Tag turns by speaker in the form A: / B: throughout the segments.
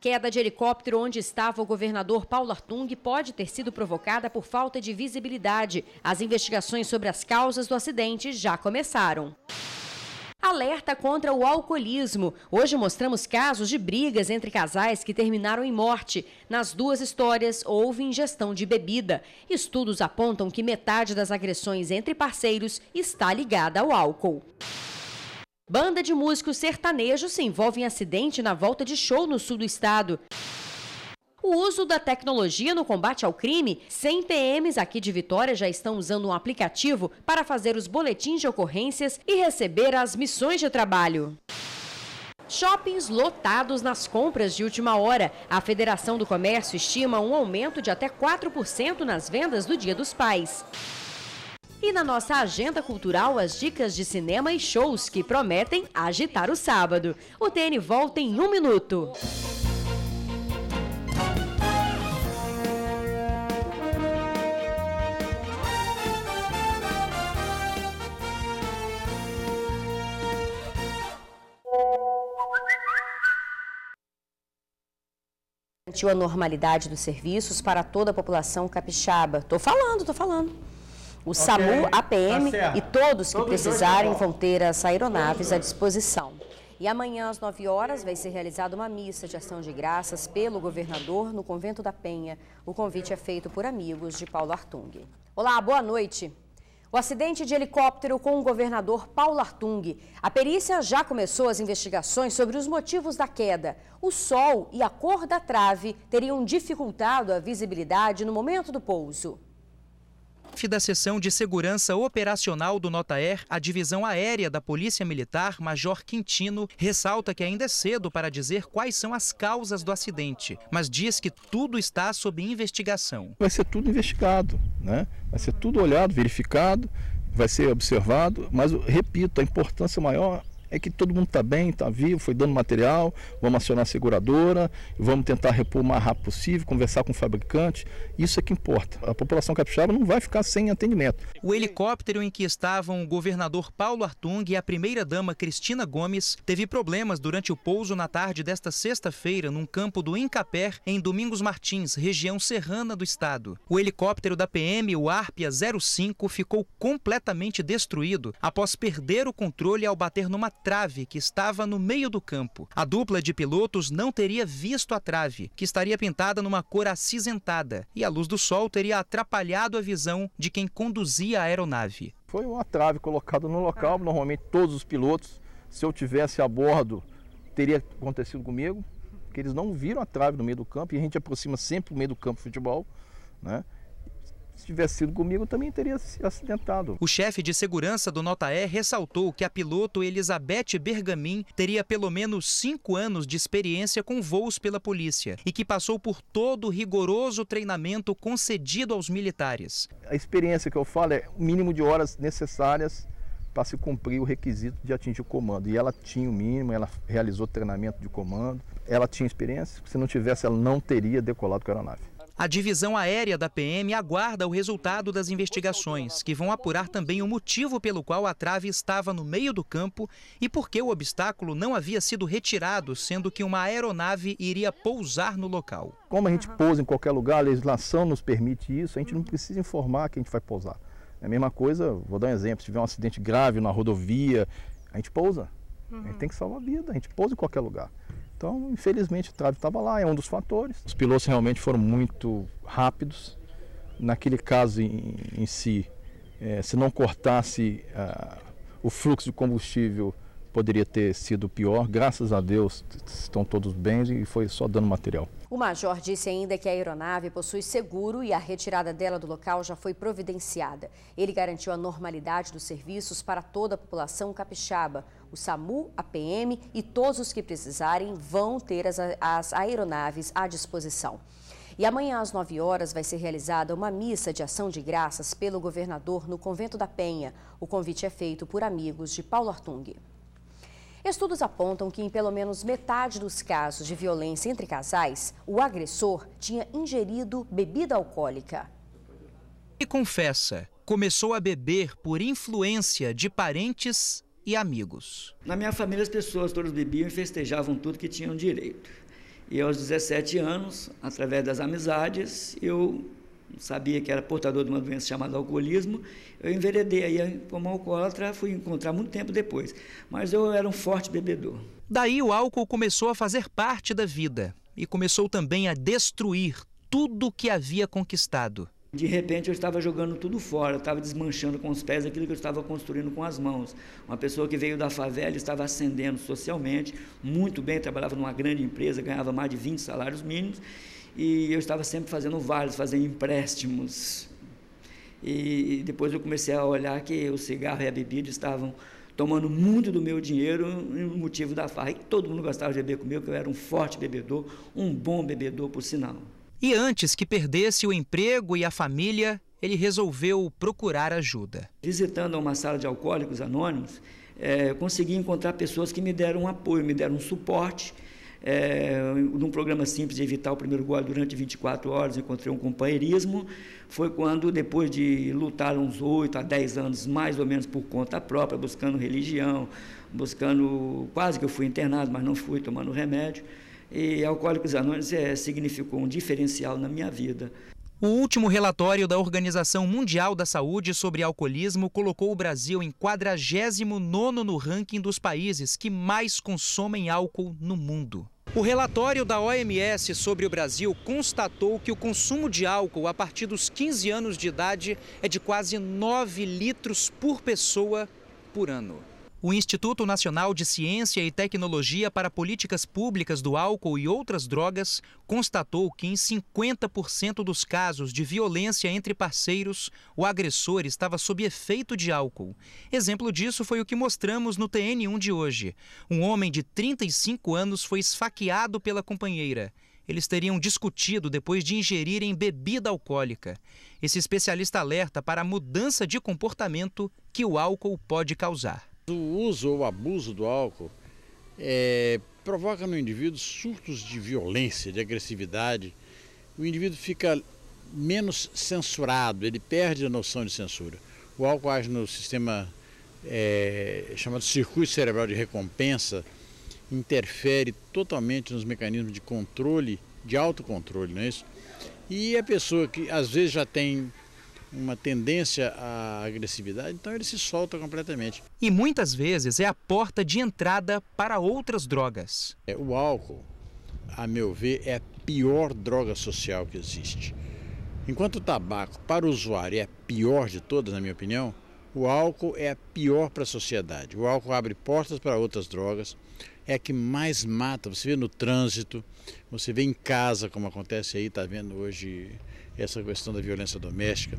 A: Queda de helicóptero onde estava o governador Paulo Artung pode ter sido provocada por falta de visibilidade. As investigações sobre as causas do acidente já começaram. Alerta contra o alcoolismo. Hoje mostramos casos de brigas entre casais que terminaram em morte. Nas duas histórias, houve ingestão de bebida. Estudos apontam que metade das agressões entre parceiros está ligada ao álcool. Banda de músicos sertanejos se envolve em acidente na volta de show no sul do estado. O uso da tecnologia no combate ao crime, 100 PMs aqui de Vitória já estão usando um aplicativo para fazer os boletins de ocorrências e receber as missões de trabalho. Shoppings lotados nas compras de última hora. A Federação do Comércio estima um aumento de até 4% nas vendas do Dia dos Pais. E na nossa agenda cultural, as dicas de cinema e shows que prometem agitar o sábado. O TN volta em um minuto. garantiu a normalidade dos serviços para toda a população capixaba. Tô falando, tô falando. O okay. SAMU, a PM tá e todos que precisarem vão ter as aeronaves à disposição. E amanhã, às 9 horas, vai ser realizada uma missa de ação de graças pelo governador no Convento da Penha. O convite é feito por amigos de Paulo Artung. Olá, boa noite. O acidente de helicóptero com o governador Paulo Artung. A perícia já começou as investigações sobre os motivos da queda. O sol e a cor da trave teriam dificultado a visibilidade no momento do pouso
B: da seção de segurança operacional do Notaer, a divisão aérea da Polícia Militar, Major Quintino, ressalta que ainda é cedo para dizer quais são as causas do acidente, mas diz que tudo está sob investigação.
C: Vai ser tudo investigado, né? Vai ser tudo olhado, verificado, vai ser observado, mas repito, a importância maior é que todo mundo está bem, está vivo, foi dando material, vamos acionar a seguradora, vamos tentar repor o mais rápido possível, conversar com o fabricante, isso é que importa. A população capixaba não vai ficar sem atendimento.
B: O helicóptero em que estavam o governador Paulo Artung e a primeira-dama Cristina Gomes teve problemas durante o pouso na tarde desta sexta-feira num campo do Incapé, em Domingos Martins, região serrana do estado. O helicóptero da PM, o Arpia 05, ficou completamente destruído após perder o controle ao bater numa trave que estava no meio do campo. A dupla de pilotos não teria visto a trave, que estaria pintada numa cor acinzentada, e a luz do sol teria atrapalhado a visão de quem conduzia a aeronave.
C: Foi uma trave colocada no local, normalmente todos os pilotos, se eu tivesse a bordo, teria acontecido comigo, que eles não viram a trave no meio do campo e a gente aproxima sempre o meio do campo de futebol, né? Se tivesse sido comigo, também teria se acidentado.
B: O chefe de segurança do Notaé ressaltou que a piloto Elizabeth Bergamin teria pelo menos cinco anos de experiência com voos pela polícia e que passou por todo o rigoroso treinamento concedido aos militares.
C: A experiência que eu falo é o mínimo de horas necessárias para se cumprir o requisito de atingir o comando. E ela tinha o mínimo, ela realizou treinamento de comando, ela tinha experiência, se não tivesse, ela não teria decolado com a aeronave.
B: A divisão aérea da PM aguarda o resultado das investigações, que vão apurar também o motivo pelo qual a trave estava no meio do campo e por que o obstáculo não havia sido retirado, sendo que uma aeronave iria pousar no local.
C: Como a gente pousa em qualquer lugar, a legislação nos permite isso, a gente não precisa informar que a gente vai pousar. É a mesma coisa, vou dar um exemplo, se tiver um acidente grave na rodovia, a gente pousa. A gente tem que salvar a vida, a gente pousa em qualquer lugar. Então, infelizmente, o trave estava lá, é um dos fatores. Os pilotos realmente foram muito rápidos. Naquele caso em, em si, é, se não cortasse uh, o fluxo de combustível, poderia ter sido pior. Graças a Deus, estão todos bem e foi só dando material.
A: O major disse ainda que a aeronave possui seguro e a retirada dela do local já foi providenciada. Ele garantiu a normalidade dos serviços para toda a população capixaba. O SAMU, a PM e todos os que precisarem vão ter as, as aeronaves à disposição. E amanhã, às 9 horas, vai ser realizada uma missa de ação de graças pelo governador no Convento da Penha. O convite é feito por amigos de Paulo Artung. Estudos apontam que em pelo menos metade dos casos de violência entre casais, o agressor tinha ingerido bebida alcoólica.
B: E confessa, começou a beber por influência de parentes e amigos.
D: Na minha família, as pessoas todas bebiam e festejavam tudo que tinham direito. E aos 17 anos, através das amizades, eu sabia que era portador de uma doença chamada alcoolismo, eu enveredei aí como alcoólatra, fui encontrar muito tempo depois. Mas eu era um forte bebedor.
B: Daí o álcool começou a fazer parte da vida e começou também a destruir tudo que havia conquistado.
D: De repente eu estava jogando tudo fora, estava desmanchando com os pés aquilo que eu estava construindo com as mãos. Uma pessoa que veio da favela estava ascendendo socialmente, muito bem, trabalhava numa grande empresa, ganhava mais de 20 salários mínimos, e eu estava sempre fazendo vales, fazendo empréstimos. E depois eu comecei a olhar que o cigarro e a bebida estavam tomando muito do meu dinheiro no motivo da farra. E todo mundo gostava de beber comigo, que eu era um forte bebedor, um bom bebedor, por sinal.
B: E antes que perdesse o emprego e a família, ele resolveu procurar ajuda.
D: Visitando uma sala de alcoólicos anônimos, é, consegui encontrar pessoas que me deram um apoio, me deram um suporte. É, num programa simples de evitar o primeiro gole durante 24 horas, encontrei um companheirismo. Foi quando, depois de lutar uns 8 a 10 anos, mais ou menos por conta própria, buscando religião, buscando. Quase que eu fui internado, mas não fui, tomando remédio e Alcoólicos Anônimos é, significou um diferencial na minha vida.
B: O último relatório da Organização Mundial da Saúde sobre alcoolismo colocou o Brasil em 49 no ranking dos países que mais consomem álcool no mundo. O relatório da OMS sobre o Brasil constatou que o consumo de álcool a partir dos 15 anos de idade é de quase 9 litros por pessoa por ano. O Instituto Nacional de Ciência e Tecnologia para Políticas Públicas do Álcool e Outras Drogas constatou que, em 50% dos casos de violência entre parceiros, o agressor estava sob efeito de álcool. Exemplo disso foi o que mostramos no TN1 de hoje. Um homem de 35 anos foi esfaqueado pela companheira. Eles teriam discutido depois de ingerirem bebida alcoólica. Esse especialista alerta para a mudança de comportamento que o álcool pode causar.
E: O uso ou abuso do álcool é, provoca no indivíduo surtos de violência, de agressividade. O indivíduo fica menos censurado, ele perde a noção de censura. O álcool age no sistema é, chamado circuito cerebral de recompensa, interfere totalmente nos mecanismos de controle, de autocontrole, não é isso? E a pessoa que às vezes já tem uma tendência à agressividade, então ele se solta completamente.
B: E muitas vezes é a porta de entrada para outras drogas.
E: É, o álcool, a meu ver, é a pior droga social que existe. Enquanto o tabaco para o usuário é a pior de todas, na minha opinião, o álcool é a pior para a sociedade. O álcool abre portas para outras drogas, é a que mais mata. Você vê no trânsito, você vê em casa, como acontece aí, está vendo hoje essa questão da violência doméstica.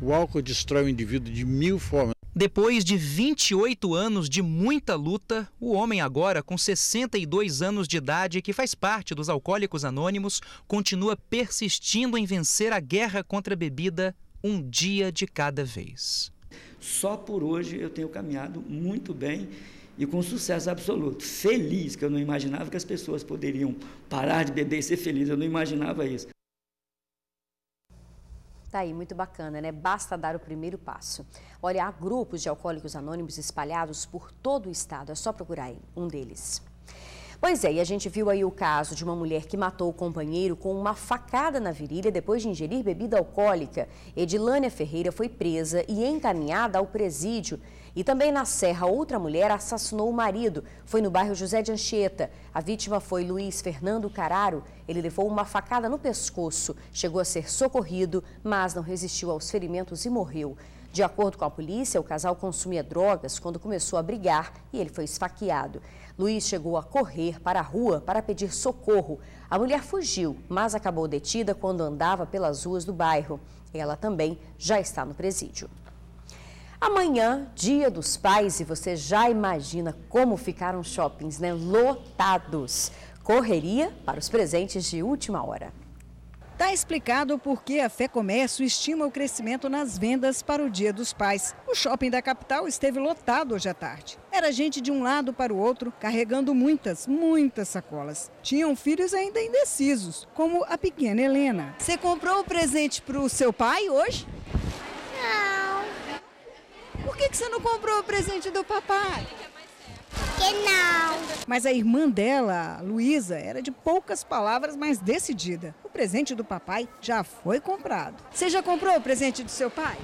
E: O álcool destrói o indivíduo de mil formas.
B: Depois de 28 anos de muita luta, o homem agora com 62 anos de idade, que faz parte dos Alcoólicos Anônimos, continua persistindo em vencer a guerra contra a bebida um dia de cada vez.
D: Só por hoje eu tenho caminhado muito bem e com sucesso absoluto. Feliz, que eu não imaginava que as pessoas poderiam parar de beber e ser felizes, eu não imaginava isso.
A: Tá aí, muito bacana, né? Basta dar o primeiro passo. Olha, há grupos de alcoólicos anônimos espalhados por todo o estado. É só procurar aí um deles. Pois é, e a gente viu aí o caso de uma mulher que matou o companheiro com uma facada na virilha depois de ingerir bebida alcoólica. Edilânia Ferreira foi presa e encaminhada ao presídio. E também na Serra, outra mulher assassinou o marido. Foi no bairro José de Anchieta. A vítima foi Luiz Fernando Cararo. Ele levou uma facada no pescoço, chegou a ser socorrido, mas não resistiu aos ferimentos e morreu. De acordo com a polícia, o casal consumia drogas quando começou a brigar e ele foi esfaqueado. Luiz chegou a correr para a rua para pedir socorro. A mulher fugiu, mas acabou detida quando andava pelas ruas do bairro. Ela também já está no presídio. Amanhã, dia dos pais, e você já imagina como ficaram shoppings, né? Lotados. Correria para os presentes de última hora.
F: Está explicado por que a Fé Comércio estima o crescimento nas vendas para o Dia dos Pais. O shopping da capital esteve lotado hoje à tarde. Era gente de um lado para o outro, carregando muitas, muitas sacolas. Tinham filhos ainda indecisos, como a pequena Helena. Você comprou o presente para o seu pai hoje?
G: Não.
F: Por que, que você não comprou o presente do papai?
G: que não.
F: Mas a irmã dela, Luísa, era de poucas palavras, mas decidida. O presente do papai já foi comprado. Você já comprou o presente do seu pai?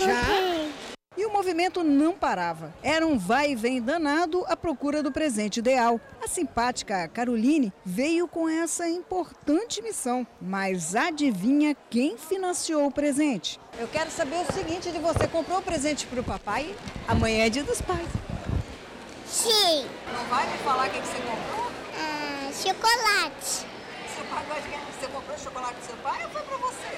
G: Já?
F: E o movimento não parava. Era um vai e vem danado à procura do presente ideal. A simpática Caroline veio com essa importante missão. Mas adivinha quem financiou o presente? Eu quero saber o seguinte de você. Comprou o presente para o papai? Amanhã é dia dos pais.
G: Sim.
F: Não vai me falar o que, que você comprou?
G: Ah, chocolate.
F: Seu pai gosta de... Você comprou chocolate do seu pai ou foi para você?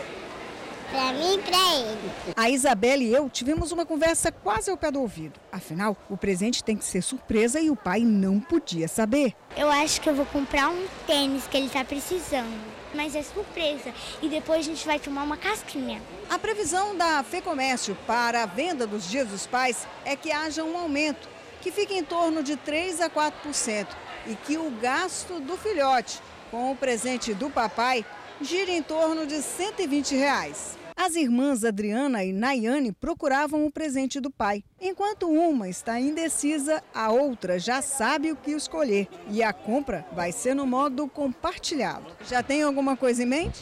G: Pra mim e pra ele.
F: A Isabela e eu tivemos uma conversa quase ao pé do ouvido. Afinal, o presente tem que ser surpresa e o pai não podia saber.
G: Eu acho que eu vou comprar um tênis que ele tá precisando. Mas é surpresa. E depois a gente vai tomar uma casquinha.
F: A previsão da FEComércio para a venda dos dias dos pais é que haja um aumento, que fique em torno de 3 a 4%, e que o gasto do filhote com o presente do papai gira em torno de 120 reais. As irmãs Adriana e Nayane procuravam o presente do pai. Enquanto uma está indecisa, a outra já sabe o que escolher. E a compra vai ser no modo compartilhado. Já tem alguma coisa em mente?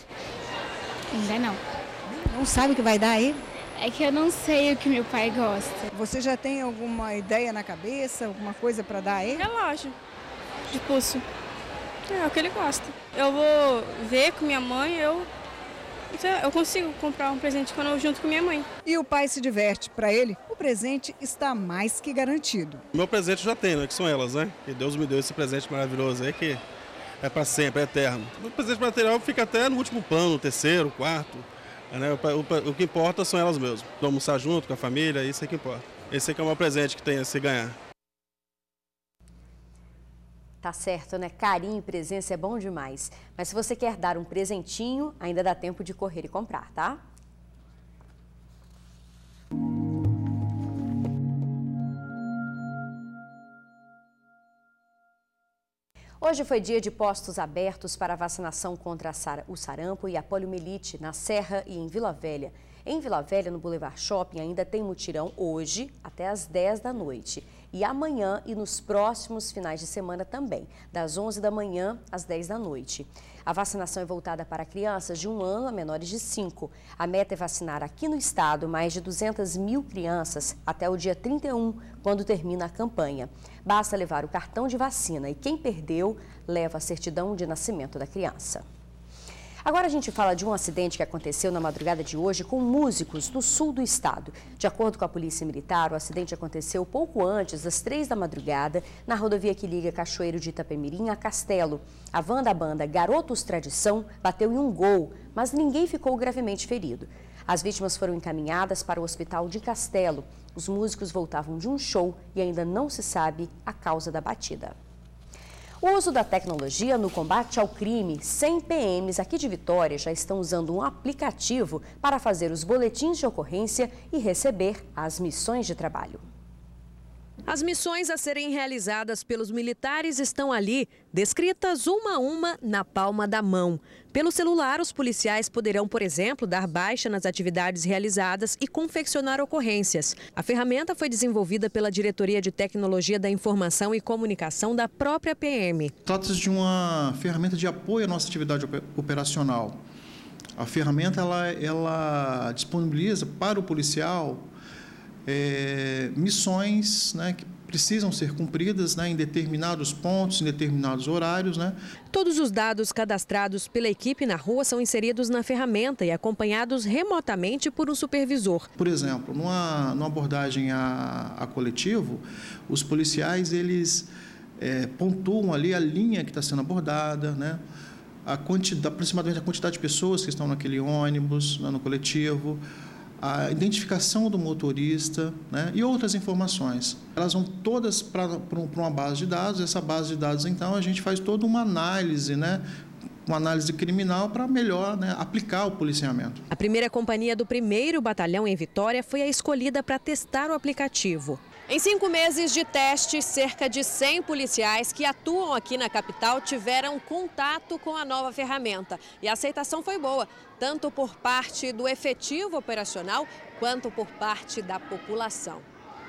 H: Ainda não.
F: Não sabe o que vai dar aí?
H: É que eu não sei o que meu pai gosta.
F: Você já tem alguma ideia na cabeça, alguma coisa para dar a ele?
I: Relógio de pulso. É o que ele gosta. Eu vou ver com minha mãe, eu eu consigo comprar um presente quando eu junto com minha mãe.
F: E o pai se diverte. Para ele, o presente está mais que garantido.
J: Meu presente já tem, né? Que são elas, né? Que Deus me deu esse presente maravilhoso aí que é para sempre, é eterno. O presente material fica até no último plano, terceiro, quarto. Né? O, o, o, que importa são elas mesmas. Almoçar junto com a família, isso é que importa. Esse aqui é o meu presente que tem a se ganhar.
A: Tá certo, né? Carinho e presença é bom demais. Mas se você quer dar um presentinho, ainda dá tempo de correr e comprar, tá? Hoje foi dia de postos abertos para vacinação contra o sarampo e a poliomielite na Serra e em Vila Velha. Em Vila Velha, no Boulevard Shopping, ainda tem mutirão hoje até às 10 da noite. E amanhã e nos próximos finais de semana também, das 11 da manhã às 10 da noite. A vacinação é voltada para crianças de um ano a menores de 5. A meta é vacinar aqui no estado mais de 200 mil crianças até o dia 31, quando termina a campanha. Basta levar o cartão de vacina e quem perdeu leva a certidão de nascimento da criança. Agora a gente fala de um acidente que aconteceu na madrugada de hoje com músicos no sul do estado. De acordo com a Polícia Militar, o acidente aconteceu pouco antes das três da madrugada na rodovia que liga Cachoeiro de Itapemirim a Castelo. A van da banda Garotos Tradição bateu em um gol, mas ninguém ficou gravemente ferido. As vítimas foram encaminhadas para o hospital de Castelo. Os músicos voltavam de um show e ainda não se sabe a causa da batida. O uso da tecnologia no combate ao crime, 100 PMs aqui de Vitória já estão usando um aplicativo para fazer os boletins de ocorrência e receber as missões de trabalho.
K: As missões a serem realizadas pelos militares estão ali, descritas uma a uma na palma da mão. Pelo celular, os policiais poderão, por exemplo, dar baixa nas atividades realizadas e confeccionar ocorrências. A ferramenta foi desenvolvida pela Diretoria de Tecnologia da Informação e Comunicação da própria PM.
L: Trata-se de uma ferramenta de apoio à nossa atividade operacional. A ferramenta ela, ela disponibiliza para o policial é, missões né, que precisam ser cumpridas né, em determinados pontos, em determinados horários. Né.
K: Todos os dados cadastrados pela equipe na rua são inseridos na ferramenta e acompanhados remotamente por um supervisor.
L: Por exemplo, numa, numa abordagem a, a coletivo, os policiais eles é, pontuam ali a linha que está sendo abordada, né, a quantidade, aproximadamente a quantidade de pessoas que estão naquele ônibus, né, no coletivo, a identificação do motorista né, e outras informações. Elas vão todas para uma base de dados. Essa base de dados, então, a gente faz toda uma análise, né, uma análise criminal para melhor né, aplicar o policiamento.
K: A primeira companhia do primeiro batalhão em Vitória foi a escolhida para testar o aplicativo. Em cinco meses de teste, cerca de 100 policiais que atuam aqui na capital tiveram contato com a nova ferramenta. E a aceitação foi boa, tanto por parte do efetivo operacional quanto por parte da população.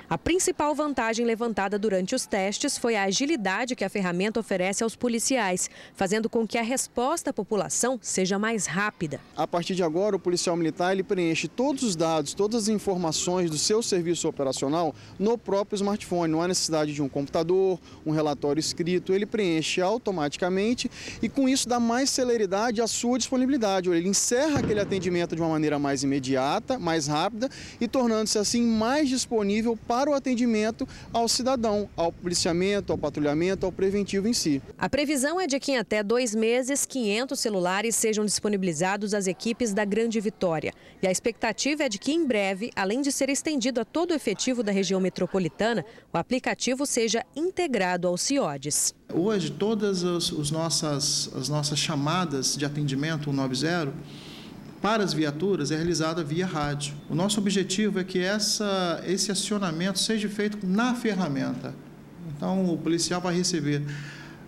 K: A principal vantagem levantada durante os testes foi a agilidade que a ferramenta oferece aos policiais, fazendo com que a resposta à população seja mais rápida.
M: A partir de agora, o policial militar ele preenche todos os dados, todas as informações do seu serviço operacional no próprio smartphone. Não há necessidade de um computador, um relatório escrito. Ele preenche automaticamente e, com isso, dá mais celeridade à sua disponibilidade. Ele encerra aquele atendimento de uma maneira mais imediata, mais rápida e tornando-se assim mais disponível para o atendimento ao cidadão, ao policiamento, ao patrulhamento, ao preventivo em si.
K: A previsão é de que em até dois meses, 500 celulares sejam disponibilizados às equipes da Grande Vitória. E a expectativa é de que, em breve, além de ser estendido a todo o efetivo da região metropolitana, o aplicativo seja integrado ao CIODES.
L: Hoje, todas as, as, nossas, as nossas chamadas de atendimento 190 para as viaturas é realizada via rádio. O nosso objetivo é que essa, esse acionamento seja feito na ferramenta. Então, o policial vai receber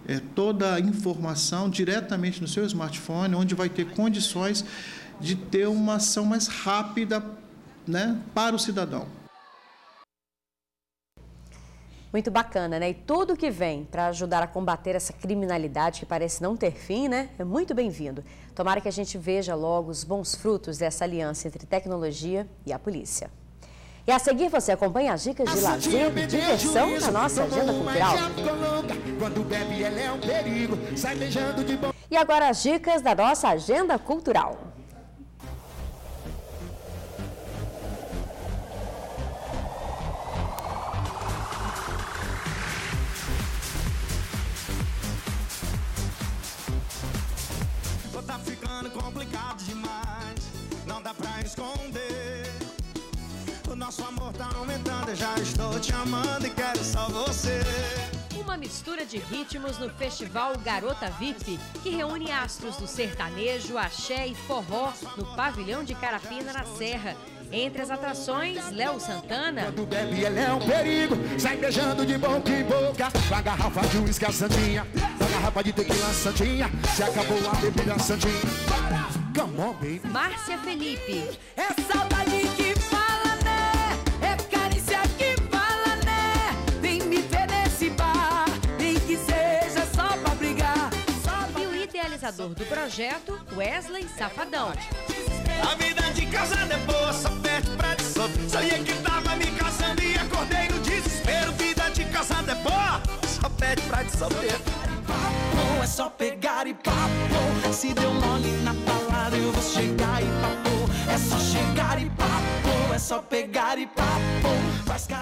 L: é, toda a informação diretamente no seu smartphone, onde vai ter condições de ter uma ação mais rápida né, para o cidadão.
A: Muito bacana, né? E tudo que vem para ajudar a combater essa criminalidade que parece não ter fim, né? É muito bem-vindo. Tomara que a gente veja logo os bons frutos dessa aliança entre tecnologia e a polícia. E a seguir você acompanha as dicas de lazer e diversão na nossa agenda cultural. E agora as dicas da nossa agenda cultural.
N: Eu já estou te amando e quero só você.
A: Uma mistura de ritmos no festival Garota VIP, que reúne astros do sertanejo, axé e forró no pavilhão de Carapina, na Serra. Entre as atrações, Léo Santana.
N: Quando bebe, ele é um perigo. Sai beijando de boca em boca. Com a garrafa de uísque, a santinha. Com a garrafa de tequila, santinha. Se acabou a bebida, santinha. Come on, baby.
A: Márcia Felipe.
N: É saudade que
A: idealizador do projeto, Wesley Safadão.
N: A vida de casada é boa, só perto pra de solto. Sabia que tava me casando e acordei no desespero. Vida de casada é boa, só pede pra de solteiro. Papo é só pegar e papo. Se deu mole na balada, eu vou chegar e papo. É só chegar e papo. É só pegar e papo.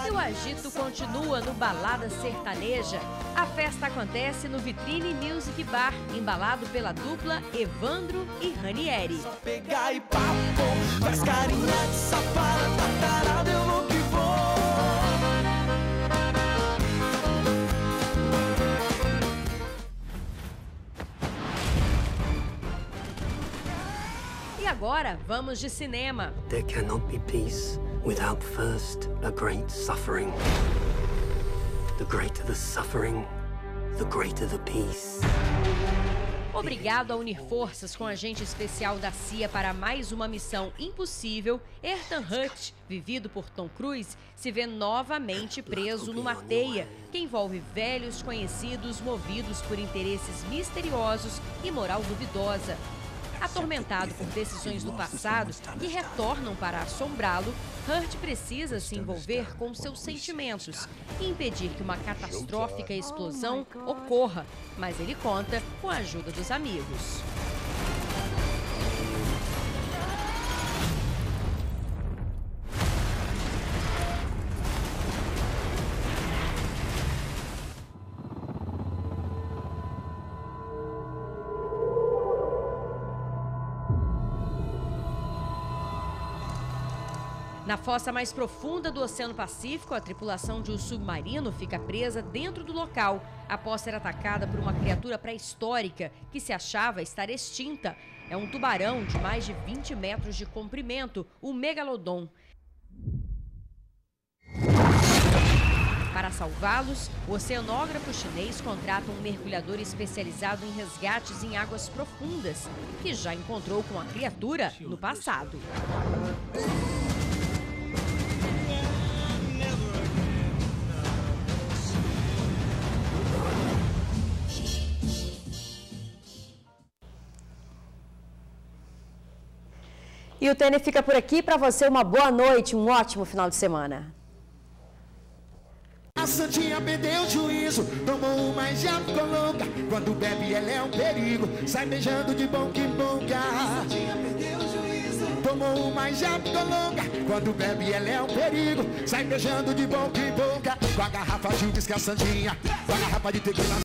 A: E o agito continua no Balada Sertaneja. A festa acontece no Vitrine Music Bar, embalado pela dupla Evandro e Ranieri.
N: pegar e papo. Faz carinha de safada, tatarada, eu
A: agora, vamos de cinema.
O: There cannot be peace without first a great suffering. The greater the suffering, the greater the peace.
A: Obrigado a unir forças com a agente especial da CIA para mais uma missão impossível, Ethan Hutt, vivido por Tom Cruise, se vê novamente preso numa teia que envolve velhos conhecidos movidos por interesses misteriosos e moral duvidosa. Atormentado por decisões do passado que retornam para assombrá-lo, Hurt precisa se envolver com seus sentimentos e impedir que uma catastrófica explosão ocorra, mas ele conta com a ajuda dos amigos. Na fossa mais profunda do Oceano Pacífico, a tripulação de um submarino fica presa dentro do local após ser atacada por uma criatura pré-histórica que se achava estar extinta. É um tubarão de mais de 20 metros de comprimento, o megalodon. Para salvá-los, o oceanógrafo chinês contrata um mergulhador especializado em resgates em águas profundas, que já encontrou com a criatura no passado. E o Tênis fica por aqui. Para você, uma boa noite, um ótimo final de semana.
N: A Santinha perdeu o juízo, tomou uma e já ficou louca. Quando bebe, ela é um perigo, sai beijando de boca em boca. A Santinha perdeu o juízo, tomou uma e já ficou louca. Quando bebe, ela é um perigo, sai beijando de boca em boca. Com a garrafa de uísque, a Santinha, com a garrafa de tequila.